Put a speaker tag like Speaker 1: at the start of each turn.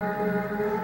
Speaker 1: Thank